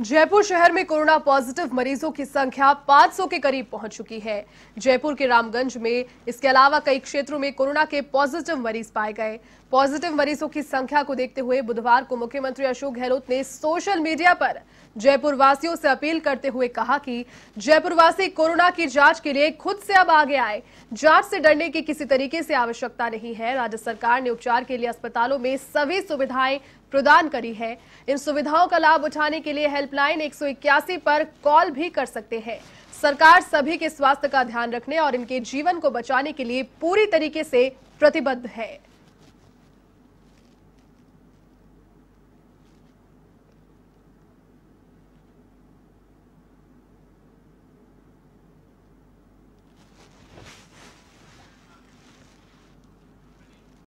जयपुर शहर में corona positive मरीजों की संख्या 500 के करीब पहुँच चुकी है। जयपुर के रामगंज में इसके अलावा कई क्षेत्रों में कोरोना के पॉजिटिव मरीज़ पाए गए। पॉजिटिव मरीजों की संख्या को देखते हुए बुधवार को मुख्यमंत्री अशोक गहलोत ने सोशल मीडिया पर जयपुर वासियों से अपील करते हुए कहा कि जयपुर वासी कोरोना की जाँच के लिए खुद से अब आगे आए। जाँच से डरने की किसी तरीके से आवश्यकता नहीं है। राज्य सरकार ने उपचार के लिए अस्पतालों में सभी सुविधाएँ प्रदान करी है। इन सुविधाओं का लाभ उठाने के लिए हेल्पलाइन एक पर कॉल भी कर सकते हैं। सरकार सभी के स्वास्थ्य का ध्यान रखने और इनके जीवन को बचाने के लिए पूरी तरीके से प्रतिबद्ध है।